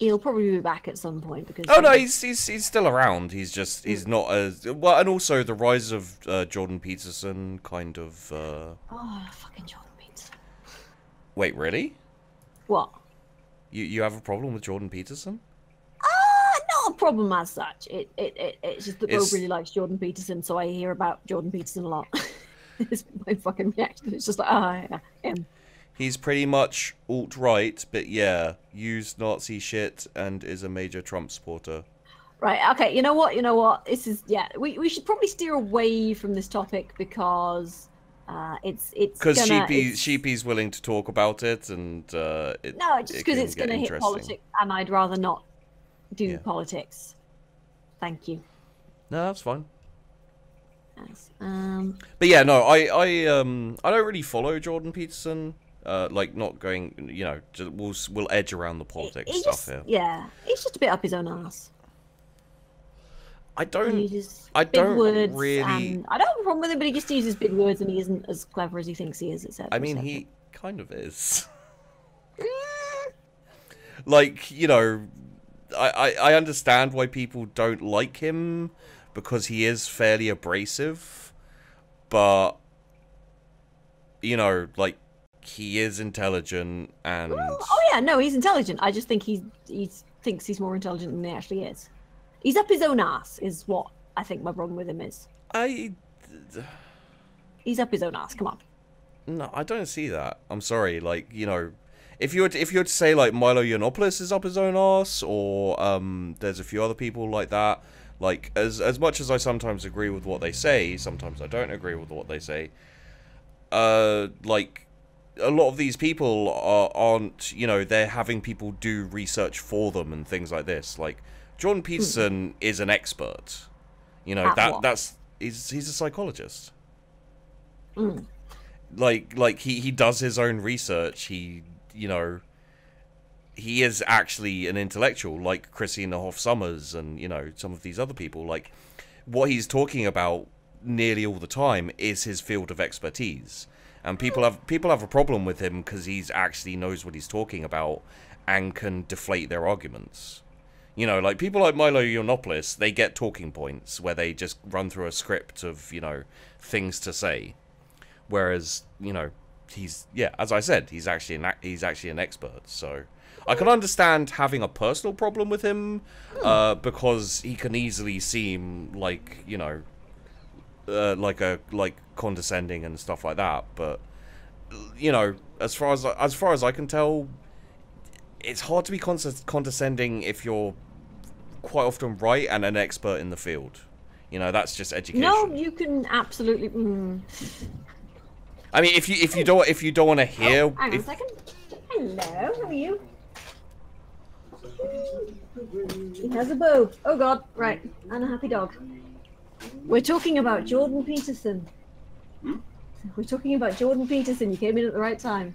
He'll probably be back at some point because. Oh no, he's he's he's still around. He's just he's not as well, and also the rise of uh, Jordan Peterson kind of. Uh... Oh, fucking Jordan Peterson. Wait, really? What? You you have a problem with Jordan Peterson? Uh, not a problem as such. It it, it it's just that Bo It's- really likes Jordan Peterson, so I hear about Jordan Peterson a lot. it's my fucking reaction. It's just like, ah, yeah, him. He's pretty much alt right, but yeah, used Nazi shit and is a major Trump supporter. Right. Okay. You know what? You know what? This is yeah. We we should probably steer away from this topic because uh, it's it's Because Sheepy it's- Sheepy's willing to talk about it, and uh, it, No, just because can it's going to hit politics, and I'd rather not do Yeah. politics. Thank you. No, that's fine. Um. But yeah, no, I I um I don't really follow Jordan Peterson. Uh, like not going, you know, we'll we'll edge around the politics he stuff just, here. yeah, he's just a bit up his own ass. I don't. I big don't words, really- I don't have a problem with him, but he just uses big words, and he isn't as clever as he thinks he is. Etc. I mean, he kind of is. Like you know, I, I I understand why people don't like him because he is fairly abrasive, but you know, like he is intelligent and Oh yeah, no, he's intelligent. I just think he he thinks he's more intelligent than he actually is. He's up his own ass, is what I think my problem with him is. I He's up his own ass. Come on. no, I don't see that. I'm sorry, like you know. If you were to, if you were to say like Milo Yiannopoulos is up his own ass, or um, there's a few other people like that, like as as much as I sometimes agree with what they say, sometimes I don't agree with what they say. Uh, like a lot of these people are, aren't, you know, they're having people do research for them and things like this. Like Jordan Peterson is an expert. You know At that what? that's he's he's a psychologist. Mm. Like like he he does his own research. He you know he is actually an intellectual like Christina Hoff Sommers and you know some of these other people like what he's talking about nearly all the time is his field of expertise and people have people have a problem with him because he's actually knows what he's talking about and can deflate their arguments. You know like people like Milo Yiannopoulos they get talking points where they just run through a script of you know things to say. Whereas you know he's yeah as I said he's actually an he's actually an expert. So I can understand having a personal problem with him uh, because he can easily seem like you know uh, like a like condescending and stuff like that but you know as far as as far as I can tell it's hard to be condescending if you're quite often right and an expert in the field you know that's just education No, you can absolutely. Mm. I mean if you if you don't if you don't want to hear Oh, hang on a second. Hello, how are you? He has a bow. Oh god, right. And a happy dog. We're talking about Jordan Peterson. We're talking about Jordan Peterson. You came in at the right time.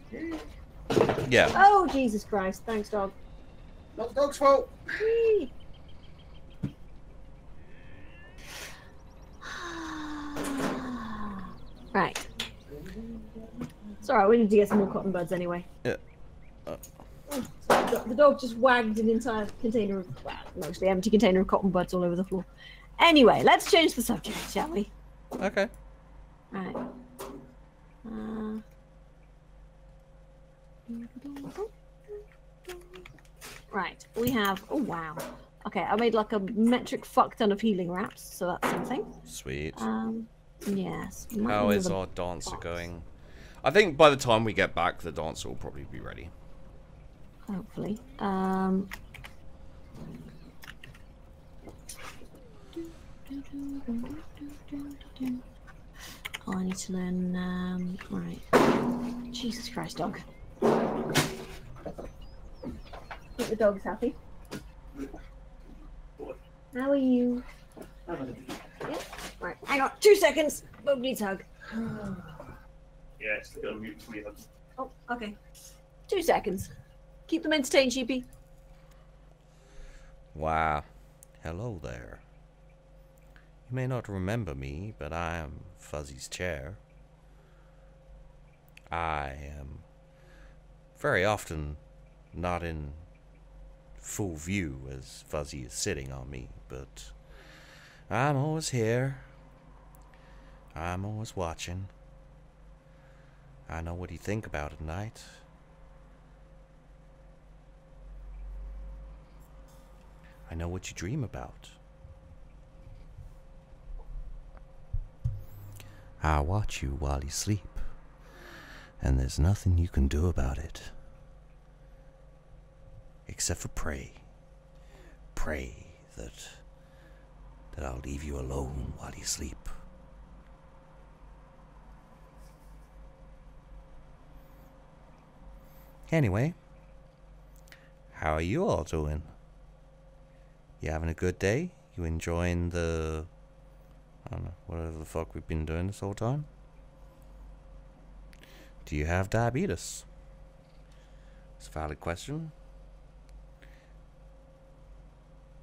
yeah Oh, Jesus Christ. Thanks, dog. Not the dog's fault. Whee! right. Sorry, we need to get some more cotton buds anyway. Yeah. Uh. The the dog just wagged an entire container of, well, mostly empty container of cotton buds all over the floor. Anyway, let's change the subject, shall we? okay Right. Uh... Right, we have. Oh wow. Okay, I made like a metric fuck ton of healing wraps, so that's something. sweet Um, yes. How is our dancer box. going? I think by the time we get back, the dancer will probably be ready. Hopefully. Um. Oh, I need to learn. Um, right. Jesus Christ, dog. Think the dog's happy. How are you? Yeah. Right. Hang on. Two seconds. Bob needs a hug. Yeah, it's got to mute me. then. Oh, okay. Two seconds. Keep them entertained, sheepy. Wow. Hello there. You may not remember me, but I am Fuzzy's chair. I am very often not in full view as Fuzzy is sitting on me, but I'm always here. I'm always watching. I know what you think about at night. I know what you dream about. I watch you while you sleep, and there's nothing you can do about it. Except for pray. Pray that that I'll leave you alone while you sleep. Anyway, how are you all doing? You having a good day? You enjoying the I don't know, whatever the fuck we've been doing this whole time? Do you have diabetes? It's a valid question.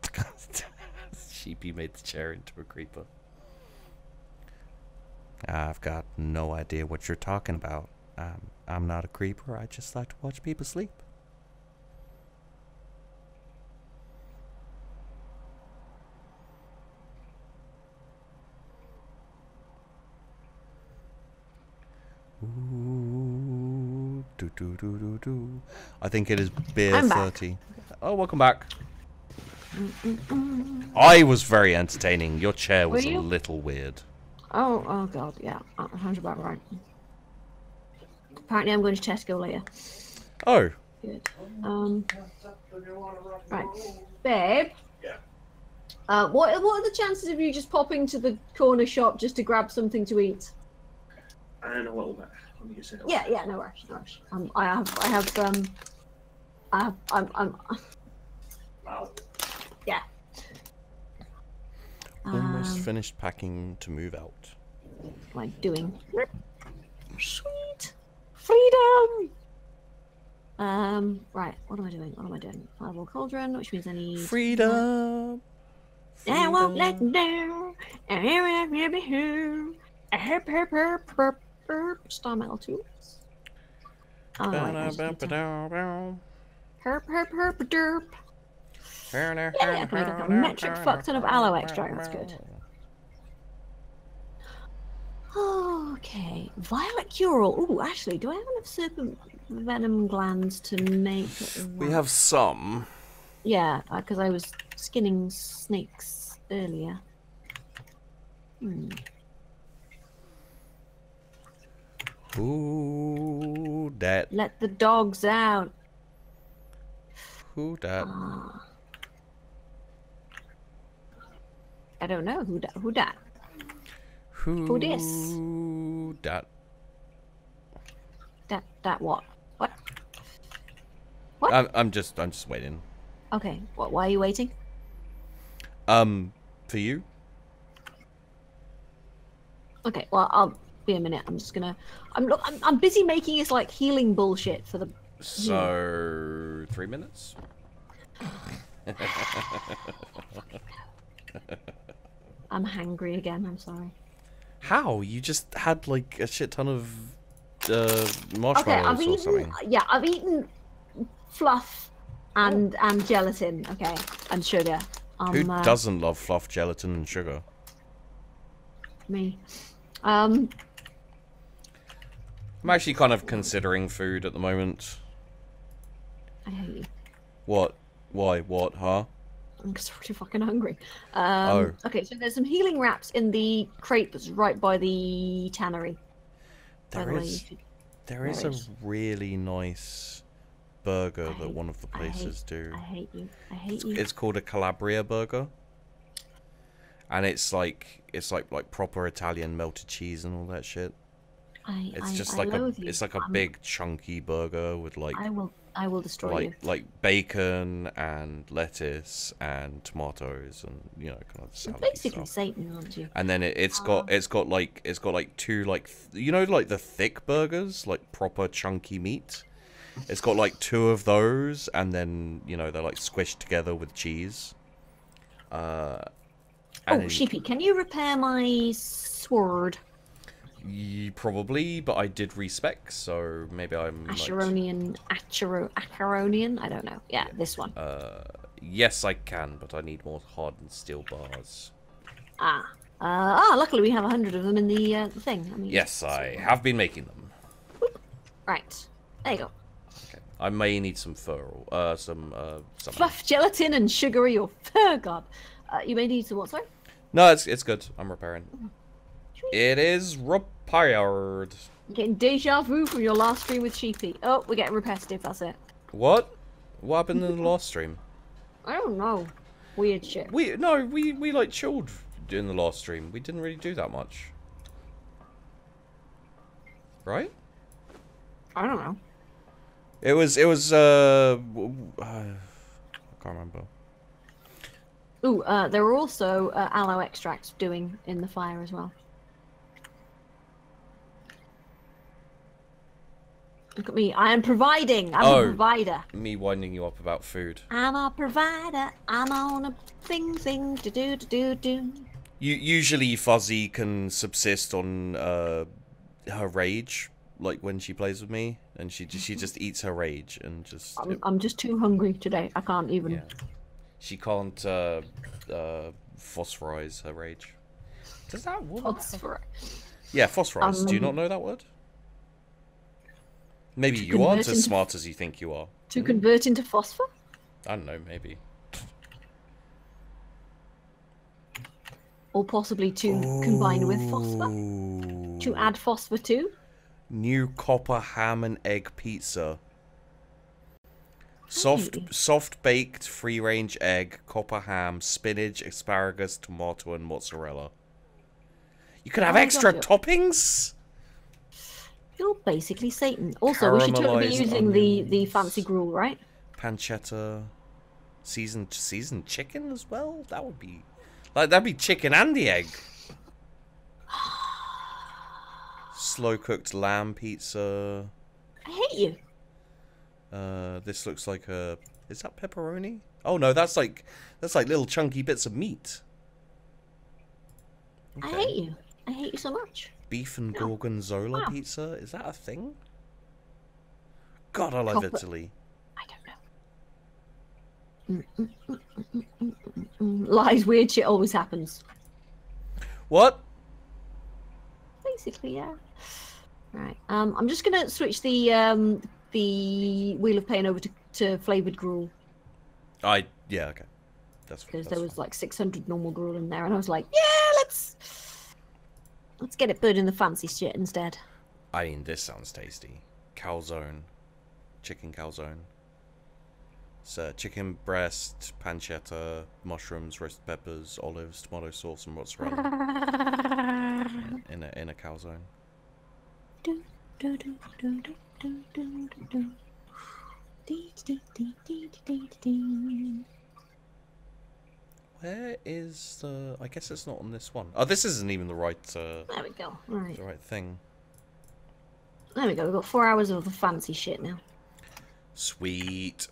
Sheepy made the chair into a creeper. I've got no idea what you're talking about. Um, I'm not a creeper. I just like to watch people sleep. Do, do, do, do, do. I think it is beer I'm back. 30. Oh, welcome back. I was very entertaining. Your chair was Were a little weird. Oh, oh god, yeah, uh, sounds about right. Apparently, I'm going to Tesco later. Oh, Good. Um, right, babe. Yeah. Uh, what what are the chances of you just popping to the corner shop just to grab something to eat? And a little bit. Let me just say Yeah, yeah, no rush, no rush. Um, I have, I have, um, I have, I'm, I'm, Wow. yeah. almost Um, finished packing to move out. what am I doing? Sweet freedom. Um, right. What am I doing? What am I doing? Fireball cauldron, which means I need. Freedom. I won't let freedom. down. Herp, herp, herp, herp, herp. Star metal too. Oh, wait, I just need to- Ba-da-ba-ba-da-ba. herp, herp, herp, derp. Yeah, I can make a metric fuck ton of aloe extract, that's good. Okay, violet cure all. Ooh, actually, do I have enough serpent venom glands to make? We have some. Yeah, because I was skinning snakes earlier. Hmm. Who that? Let the dogs out. Who that? I don't know who that. Who that? Who dis? that? That that what? What? What? I'm, I'm just, I'm just waiting. Okay. What? Why are you waiting? Um, for you? Okay. Well, I'll be a minute. I'm just gonna. I'm look. I'm, I'm busy making this like healing bullshit for the. So three minutes. I'm hangry again. I'm sorry. How? You just had like a shit ton of uh, Okay, marshmallows I've or eaten. something. Yeah, I've eaten fluff and and gelatin. Okay, and sugar. Um, Who uh, doesn't love fluff, gelatin, and sugar? me? Um. I'm actually kind of considering food at the moment. I hate you. What? Why? What? Huh? I'm just really fucking hungry. Um, Oh. Okay, so there's some healing wraps in the crate that's right by the tannery. by There the way, you is. should- There is a really nice burger I that one of the I hate- places do. I hate you. I hate you. It's called a Calabria burger, and it's like it's like like proper Italian melted cheese and all that shit. I, It's I, just I like a you. it's like a I'm- big chunky burger with like I will. I will destroy you. like like bacon and lettuce and tomatoes and you know kind of You're basically stuff. Satan, aren't you? And then it, it's got Ah. it's got like it's got like two like you know like the thick burgers like proper chunky meat. It's got like two of those, and then you know they're like squished together with cheese. Uh, Oh, Sheepy, can you repair my sword? Probably, but I did respec, so maybe I'm. Acheronian, Achero, Acheronian? I don't know. Yeah, this one. Uh, yes, I can, but I need more hardened steel bars. ah. Uh, ah, luckily we have a hundred of them in the uh, thing. I mean, Yes, I have been making them. Right. There you go. Okay. I may need some fur, uh, some uh, something. Fluff gelatin and sugary or fur, god. Uh, you may need some what, sorry? No, it's it's good. I'm repairing. It is repaired. Getting deja vu from your last stream with Sheepy. Oh, we're getting repetitive, that's it. What? What happened in the last stream? I don't know. Weird shit. We no, we we like chilled in the last stream. We didn't really do that much, right? I don't know. It was it was uh, uh I can't remember. Ooh, uh, there were also uh, aloe extracts doing in the fire as well. Look at me. I am providing. I'm Oh. a provider. Me winding you up about food. I'm a provider. I'm on a thing, thing, to do, to do, do. You usually Fuzzy can subsist on uh her rage, like when she plays with me, and she just she just eats her rage and just I'm, I'm just too hungry today. I can't even. yeah. She can't uh uh phosphorize her rage. Does that word? Phosphorize. Yeah, phosphorize. Do you not Um, know that word? Maybe to you aren't as smart as you think you are. To convert into phosphor? I don't know, maybe. Or possibly to combine with phosphor? To add phosphor to? New copper ham and egg pizza. Soft, Hey. soft baked free range egg, copper ham, spinach, asparagus, tomato, and mozzarella. You could have Oh extra toppings. You're basically Satan. Also, we should totally be using the, the fancy gruel, right? Pancetta, seasoned seasoned chicken as well. That would be like that'd be chicken and the egg. Slow cooked lamb pizza. I hate you. Uh, this looks like a. Is that pepperoni? Oh no, that's like that's like little chunky bits of meat. I hate you. I hate you so much. Beef and No. gorgonzola pizza. Is that a thing? God, I love Italy. I don't know. Mm, mm, mm. Lies, weird shit always happens. What? Basically, yeah. Right. Um, I'm just gonna switch the um the wheel of pain over to, to flavored gruel I yeah okay. That's because there was fine. like 600 normal gruel in there, and I was like, yeah, let's Let's get it booed in the fancy shit instead. I mean, this sounds tasty. Calzone. Chicken calzone. So chicken breast, pancetta, mushrooms, roasted peppers, olives, tomato sauce, and mozzarella. in, in a in a calzone. Do, do, do, do, do, do, do, do. Where is the? I guess it's not on this one. Oh, this isn't even the right uh, There we go. Right. the right thing. There we go. We've got four hours of the fancy shit now. Sweet.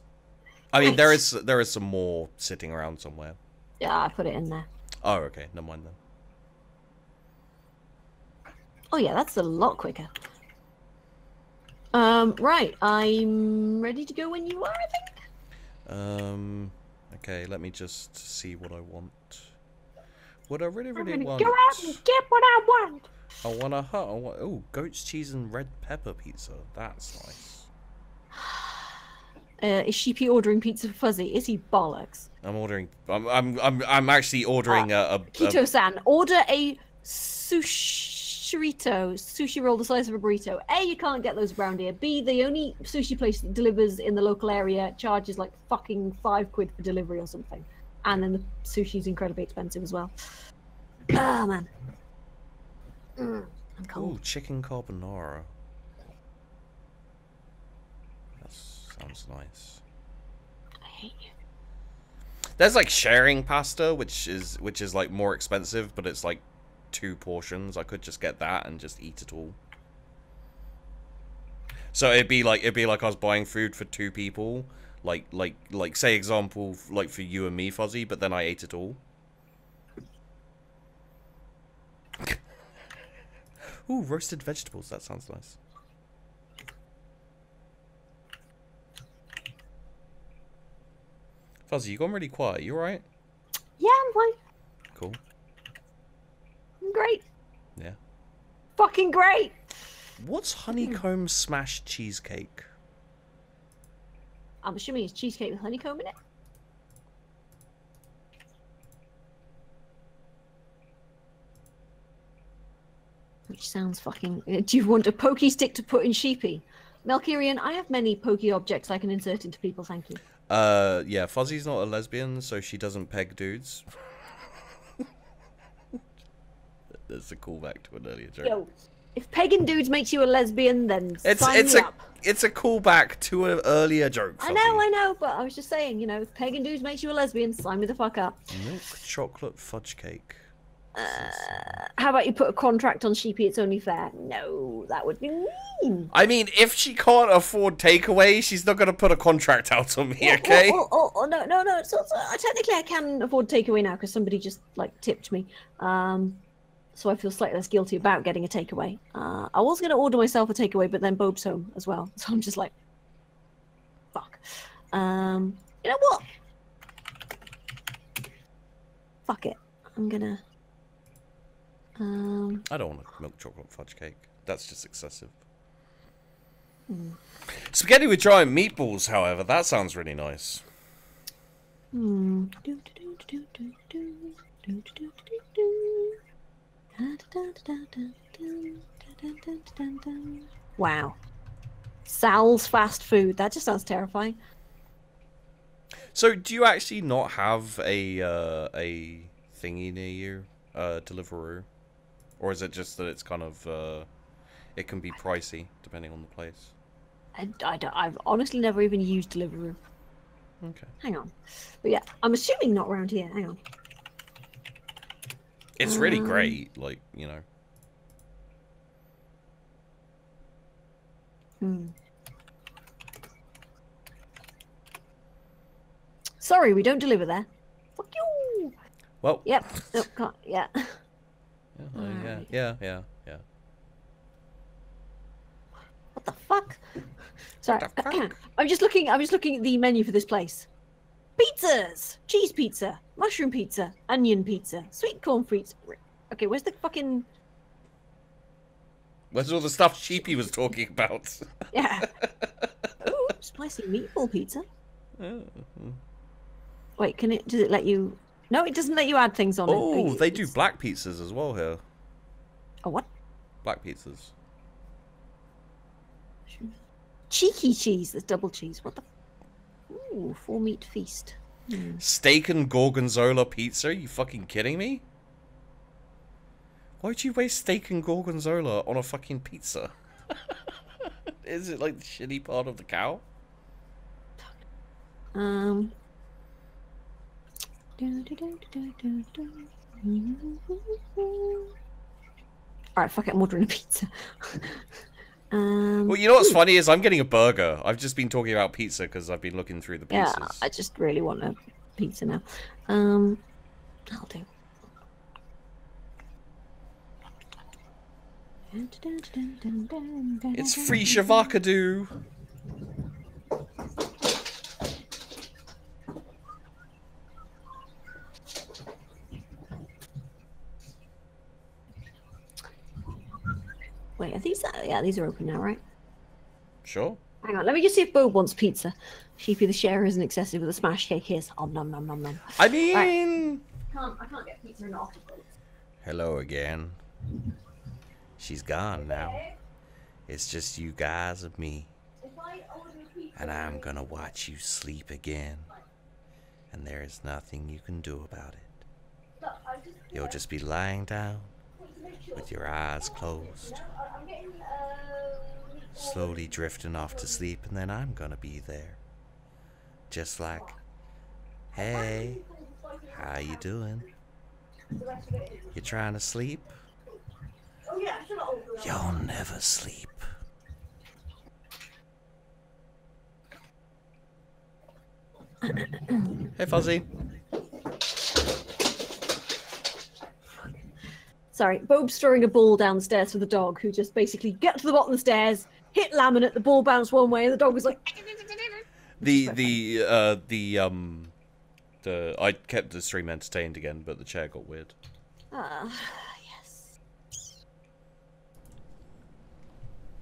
I mean, there is there is some more sitting around somewhere. Yeah, I put it in there. Oh, okay. Never mind then. Oh yeah, that's a lot quicker. Um, right, I'm ready to go when you are, I think. Um. Okay, let me just see what I want. What I really, really I'm want. go out and get what I want. I want a hut. I want. Oh, goat's cheese and red pepper pizza. That's nice. Uh, is Sheepy ordering pizza for Fuzzy? Is he bollocks? I'm ordering. I'm. I'm. I'm. I'm actually ordering a. a, a Keto-san, order a sushirito, sushi roll the size of a burrito. A, you can't get those around here. B, the only sushi place that delivers in the local area charges like fucking five quid for delivery or something. And then the sushi's incredibly expensive as well. Ah, man. Mm, I'm cold. Ooh, chicken carbonara. That sounds nice. I hate you. There's like sharing pasta, which is which is like more expensive, but it's like two portions. I could just get that and just eat it all. So it'd be like it'd be like I was buying food for two people, like like like say example like for you and me, Fuzzy, but then I ate it all. Ooh, roasted vegetables. That sounds nice. Fuzzy, you gone really quiet. You alright? Yeah, I'm fine. Cool. I'm great. Yeah. Fucking great. What's honeycomb smashed cheesecake? I'm assuming it's cheesecake with honeycomb in it. Which sounds fucking. uh, Do you want a pokey stick to put in sheepy? Melkirian, I have many pokey objects I can insert into people, thank you. Uh, yeah, Fuzzy's not a lesbian, so she doesn't peg dudes. That's a callback to an earlier joke. Yo, if pagan dudes makes you a lesbian, then It's sign it's me a up. it's a callback to an earlier joke. I know, I know, but I was just saying, you know, if pagan dudes makes you a lesbian, sign me the fuck up. Milk chocolate fudge cake. How about you put a contract on Sheepy? It's only fair. No, that would be mean. I mean, if she can't afford takeaway, she's not gonna put a contract out on me, okay? Oh, oh, oh, oh, no, no, no. So, so, uh, technically, I can afford takeaway now because somebody just like tipped me. Um, so I feel slightly less guilty about getting a takeaway. Uh, I was going to order myself a takeaway, but then Bob's home as well, so I'm just like, fuck. Um, you know what? Fuck it. I'm gonna. Um, I don't want a milk chocolate fudge cake. That's just excessive. Hmm. Spaghetti with giant meatballs, however, that sounds really nice. Hmm. Do, do, do, Wow. Sal's fast food. That just sounds terrifying. So, do you actually not have a uh, a thingy near you, uh, Deliveroo, or is it just that it's kind of uh, it can be pricey depending on the place? I, I, don't- I've honestly never even used Deliveroo. Okay. Hang on. But yeah, I'm assuming not around here. Hang on. It's really Um, great, like you know. Hmm. Sorry, we don't deliver there. Fuck you. Well, Yep. No, can't. Yeah. yeah, uh, yeah, yeah, yeah, yeah. What the fuck? Sorry. The fuck? I'm just looking. I'm just looking at the menu for this place. Pizzas, cheese pizza, mushroom pizza, onion pizza, sweet corn pizza. Okay, where's the fucking? Where's all the stuff Sheepy was talking about? Yeah. Ooh, spicy meatball pizza. Oh. Wait, can it? Does it let you? No, it doesn't let you add things on. Oh, It- they do black pizzas as well here. Oh, what? Black pizzas. Cheeky cheese. That's double cheese. What the? Ooh, four meat feast. Hmm. Steak and gorgonzola pizza? Are you fucking kidding me? Why'd you waste steak and gorgonzola on a fucking pizza? Is it like the shitty part of the cow? Um. Alright, fuck it, I'm ordering a pizza. um, Well, you know what's funny is I'm getting a burger. I've just been talking about pizza because I've been looking through the pieces. yeah. I just really want a pizza now. Um, I'll do. It's free Shavakadu. Wait, are these? Uh, yeah, these are open now, right? Sure. Hang on, let me just see if Bo wants pizza. Sheepy the share isn't excessive with a smash cake. Here's om nom nom nom nom. I mean, Can't, I can't get pizza in the office. hello again. She's gone now. It's just you guys and me. And I'm gonna watch you sleep again. And there is nothing you can do about it. You'll just be lying down with your eyes closed, slowly drifting off to sleep, and then I'm gonna be there. Just like, hey, how you doing? You trying to sleep? You'll never sleep. hey, Fuzzy. Sorry, Bob's throwing a ball downstairs for the dog, who just basically get to the bottom of the stairs, hit laminate, the ball bounced one way, and the dog was like, The the uh the um the I kept the stream entertained again, but the chair got weird. ah, yes.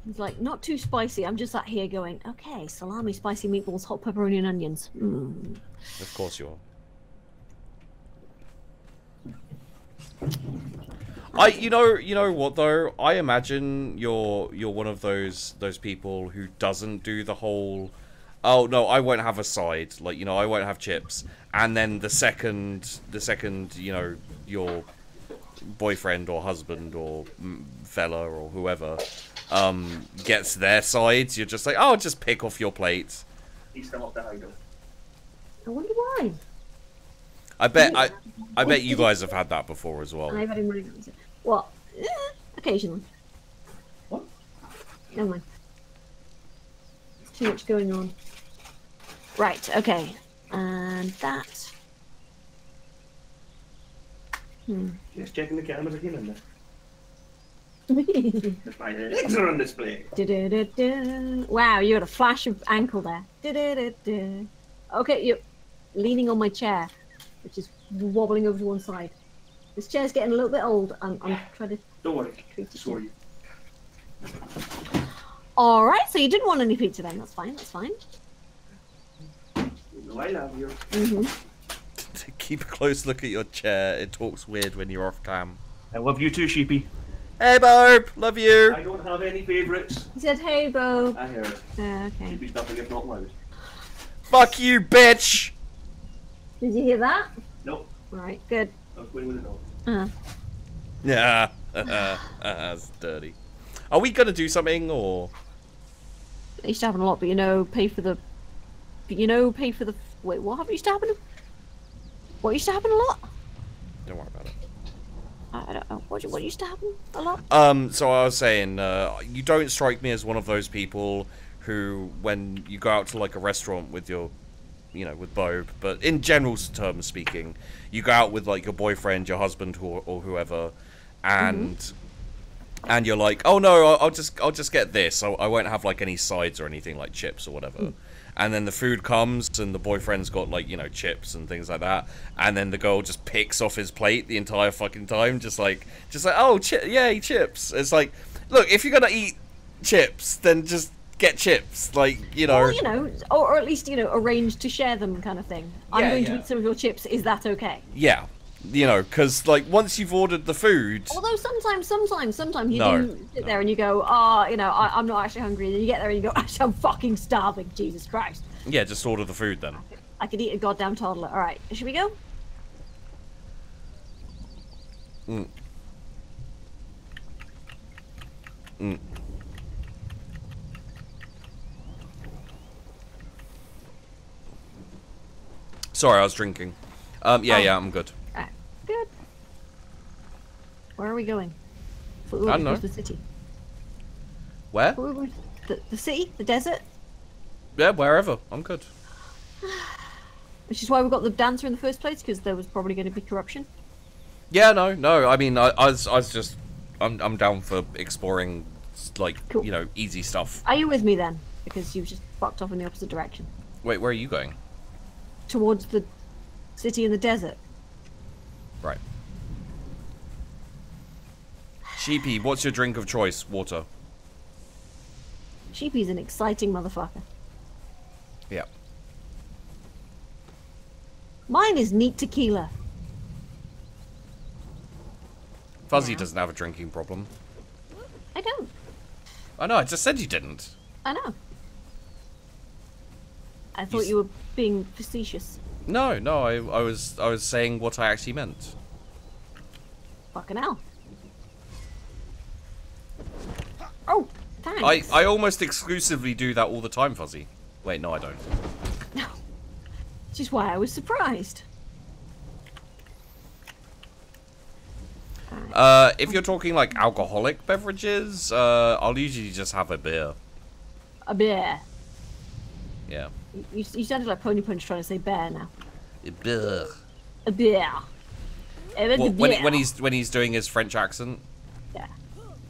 He's like, not too spicy. I'm just sat here going, okay, salami, spicy meatballs, hot pepperoni, and onions. Mm. Of course you are. I you know you know what though I imagine you're you're one of those those people who doesn't do the whole oh no I won't have a side like you know I won't have chips and then the second the second you know your boyfriend or husband or fella or whoever um gets their sides you're just like oh just pick off your plate He's come up to hide. I wonder why. I bet I I bet you guys have had that before as well I've had him running. What? Eh, occasionally. What? Never mind. Too much going on. Right, okay. And that. Hmm. Just checking the cameras again in there. My legs are on display. Du-du-du-du. wow, you had a flash of ankle there. Du-du-du-du. Okay, you're leaning on my chair, which is wobbling over to one side. This chair's getting a little bit old. I'm, I'm trying to. Don't worry. Treat you. Sorry. All right, so you didn't want any pizza then. That's fine. That's fine. You know I love you. hmm to keep a close look at your chair. It talks weird when you're off cam. I love you too, Sheepy. Hey, Barb, love you. I don't have any favourites. He said, "Hey, Bo." I heard. Uh, okay. Sheepy's nothing if not loud. Fuck you, bitch. Did you hear that? Nope. Right. Good. I was playing with the dog. Uh, Yeah, that's dirty. Are we gonna do something or? I used to happen a lot, but you know, pay for the. You know, pay for the. Wait, what happened? Used to happen? What used to happen a lot? Don't worry about it. I I don't know. What, what used to happen a lot? Um, so I was saying, uh, you don't strike me as one of those people who, when you go out to like a restaurant with your, you know, with Bob, but in general terms speaking, you go out with like your boyfriend, your husband, or, or whoever, and mm-hmm. and you're like, oh no, I'll, I'll just I'll just get this. I, I won't have like any sides or anything like chips or whatever. Mm. And then the food comes, and the boyfriend's got like you know chips and things like that. And then the girl just picks off his plate the entire fucking time, just like just like oh chi- yay chips. It's like, look, if you're gonna eat chips, then just get chips. Like you know, Or you know, or, or at least you know, arrange to share them, kind of thing. I'm Yeah, going to eat some of your chips. Is that okay? yeah, you know, because like once you've ordered the food, Although sometimes, sometimes, sometimes you No, do sit there and you go, ah, you know, I, I'm not actually hungry. And then you get there and you go, actually, I'm fucking starving. Jesus Christ. yeah, just order the food then. I could eat a goddamn toddler. All right, should we go? Mm. Mm. Sorry, I was drinking. Um, yeah, Oh. yeah, I'm good. Right, good. Where are we going? We I don't know. the city. Where? Thought we were going to The, the city, the desert, Yeah, wherever. I'm good. which is why we got the dancer in the first place because there was probably going to be corruption. Yeah, no, no. I mean, I, I was, I was just, I'm, I'm down for exploring, like, Cool. you know, easy stuff. Are you with me then? Because you just fucked off in the opposite direction Wait, where are you going? Towards the city in the desert. Right. Sheepy, what's your drink of choice? Water. Sheepy's an exciting motherfucker. Yeah. Mine is neat tequila. Fuzzy Yeah. doesn't have a drinking problem. I don't. I know, I just said you didn't. I know. I thought s- you were being facetious. No, no, I, I was I was saying what I actually meant. Fucking hell. Oh, thanks. I I almost exclusively do that all the time, Fuzzy. Wait, no, I don't. No. Which is why I was surprised. Uh, if you're talking like alcoholic beverages, uh, I'll usually just have a beer. A bear. Yeah. You, you sounded like Pony Punch trying to say bear now. A beer. A bear. a Well, when, when he's when he's doing his French accent. yeah,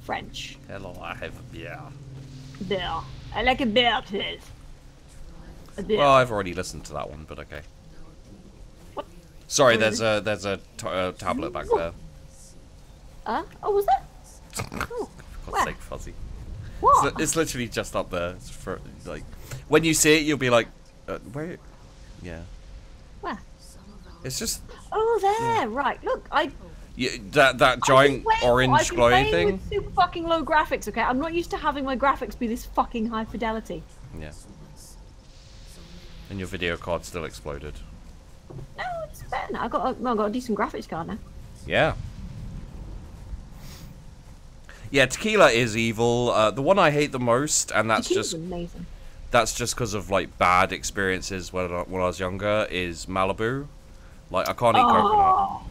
French Hello, I have a beer. beer. I like a beer, please. A beer. Well, I've already listened to that one, but okay. What? Sorry, there's a there's a t- uh, tablet back there. uh, oh, was that? Oh, For? God's sake, fuzzy. It's, What? li- it's literally just up there. It's for like when you see it, you'll be like, uh, where? Yeah. Where? It's just Oh, there. Right. Look, I. yeah, that that giant orange glowy thing. With super fucking low graphics. Okay, I'm not used to having my graphics be this fucking high fidelity. Yeah. And your video card still exploded. No, it's better now. I've got a, well, I've got a decent graphics card now. Yeah. Yeah, tequila is evil. Uh, the one I hate the most, and that's Tequila's just amazing. that's just because of like bad experiences when I, when I was younger, is Malibu. Like I can't eat coconut. Oh,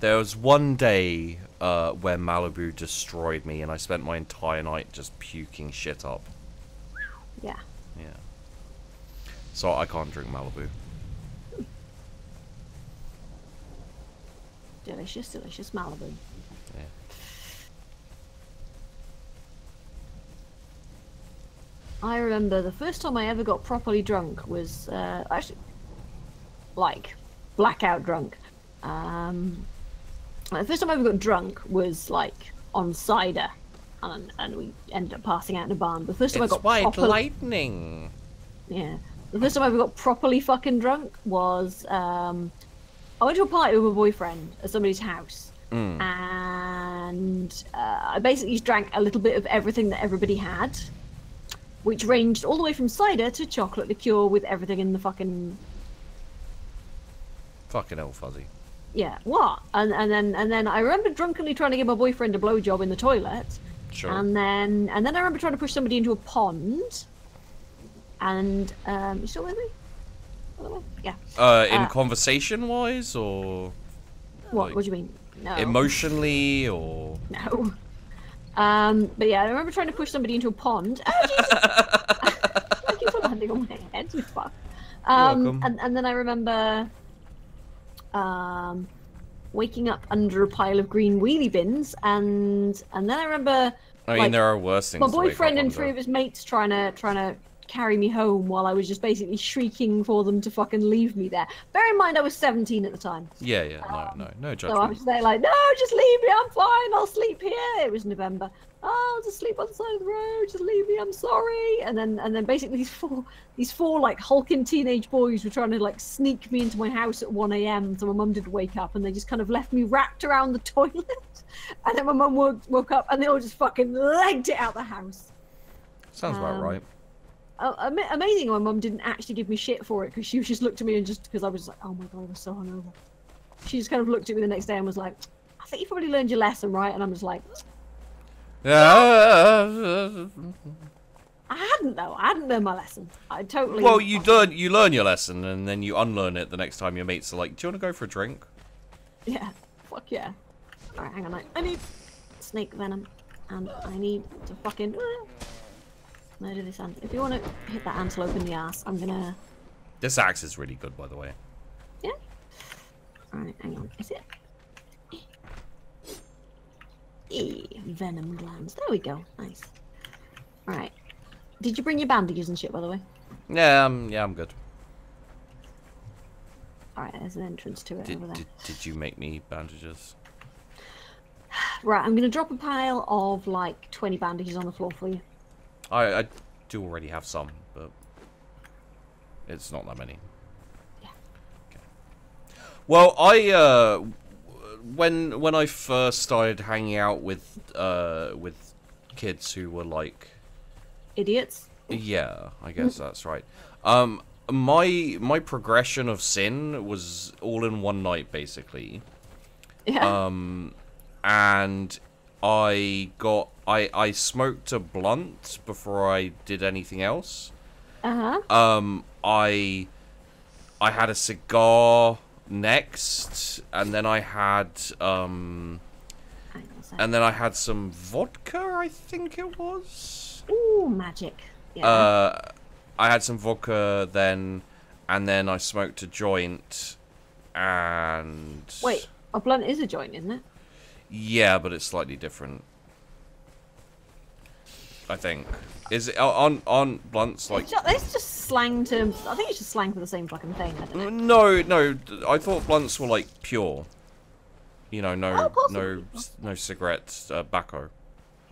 There was one day uh, where Malibu destroyed me, and I spent my entire night just puking shit up. yeah. Yeah. So I can't drink Malibu. Delicious, delicious Malibu. Yeah. I remember the first time I ever got properly drunk was uh, actually like blackout drunk. Um, the first time I ever got drunk was like on cider, and, and we ended up passing out in a barn. The first time I got proper- lightning. yeah, the first time I ever got properly fucking drunk was um, I went to a party with my boyfriend at somebody's house, Mm. and uh, I basically just drank a little bit of everything that everybody had, which ranged all the way from cider to chocolate liqueur with everything in the fucking Fucking hell, fuzzy. yeah what and and then and then I remember drunkenly trying to give my boyfriend a blowjob in the toilet, Sure. and then and then I remember trying to push somebody into a pond, and um, you still with me? By the way? Yeah. uh, in uh, conversation wise, or What? Like, what do you mean? No. emotionally, or No. Um, but yeah, I remember trying to push somebody into a pond. Oh, Jesus! Thank you for landing on my head, you fuck. Um, and, and then I remember um, waking up under a pile of green wheelie bins, and and then I remember I mean, like, there are worse things. my boyfriend and three of his mates trying to trying to carry me home while I was just basically shrieking for them to fucking leave me there. Bear in mind, I was 17 at the time. Yeah, yeah, no, no, no So I was there like, no, just leave me. I'm fine. I'll sleep here. It was November. Oh, I'll just sleep on the side of the road. Just leave me. I'm sorry. And then and then basically these four these four like hulking teenage boys were trying to like sneak me into my house at 1 a.m. So my mum didn't wake up, and they just kind of left me wrapped around the toilet. And then my mum woke, woke up, and they all just fucking legged it out the house. Sounds about um, right. Uh, amazing, my mum didn't actually give me shit for it because she just looked at me and just because I was like, oh my god, I was so hungover. She just kind of looked at me the next day and was like, I think you probably learned your lesson, right? And I'm just like, Yeah. I hadn't though. I hadn't learned my lesson. I totally. Well, you learn you learn your lesson, and then you unlearn it the next time your mates are like, "Do you want to go for a drink?" Yeah. Fuck yeah. All right, hang on. I, I need snake venom, and I need to fucking murder this ant. If you want to hit that antelope in the ass, I'm gonna. This axe is really good, by the way. Yeah. All right, hang on. Is it? E venom glands. There we go. Nice. All right. Did you bring your bandages and shit, by the way? Yeah, um, yeah, I'm good. All right, there's an entrance to it Did, over there. did, did you make me bandages? Right, I'm gonna drop a pile of like 20 bandages on the floor for you. I, I do already have some, but it's not that many. Yeah. Okay. Well, I uh, when when I first started hanging out with uh with kids who were like Idiots. Yeah, I guess that's right. Um, my my progression of sin was all in one night, basically. Yeah. Um, and I got I I smoked a blunt before I did anything else. Uh huh. Um, I I had a cigar next, and then I had um, Hang on a sec. and then I had some vodka. I think it was. Ooh, magic. Yeah. Uh, I had some vodka then, and then I smoked a joint, and Wait, a blunt is a joint, isn't it? Yeah, but it's slightly different. I think is it on on blunts like It's just, it's just slang terms. I think it's just slang for the same fucking thing. I don't no know. no I thought blunts were like pure. You know, no Oh, no no cigarettes, uh, tobacco.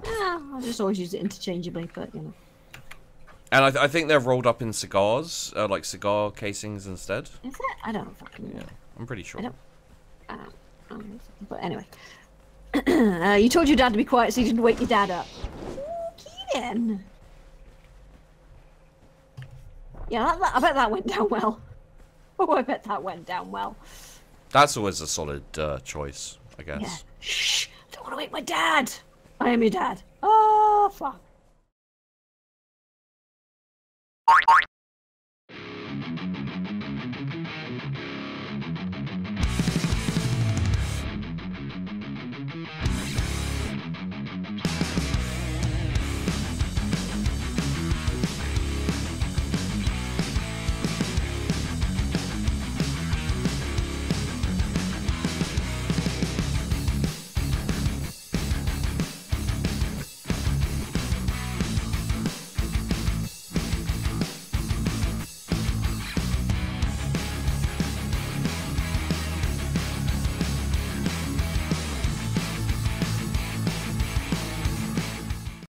Yeah, I just always use it interchangeably, but you know. And I, th- I think they're rolled up in cigars, uh, like cigar casings instead. Is it? I don't fucking know. Yeah, I'm pretty sure. I don't. Uh, I don't know. but anyway, uh, you told your dad to be quiet so you didn't wake your dad up. Keaton. Yeah, that, that, I bet that went down well. Oh, I bet that went down well. That's always a solid uh, choice, I guess. Yeah. Shh! I don't want to wake my dad. I am your dad. Oh fuck.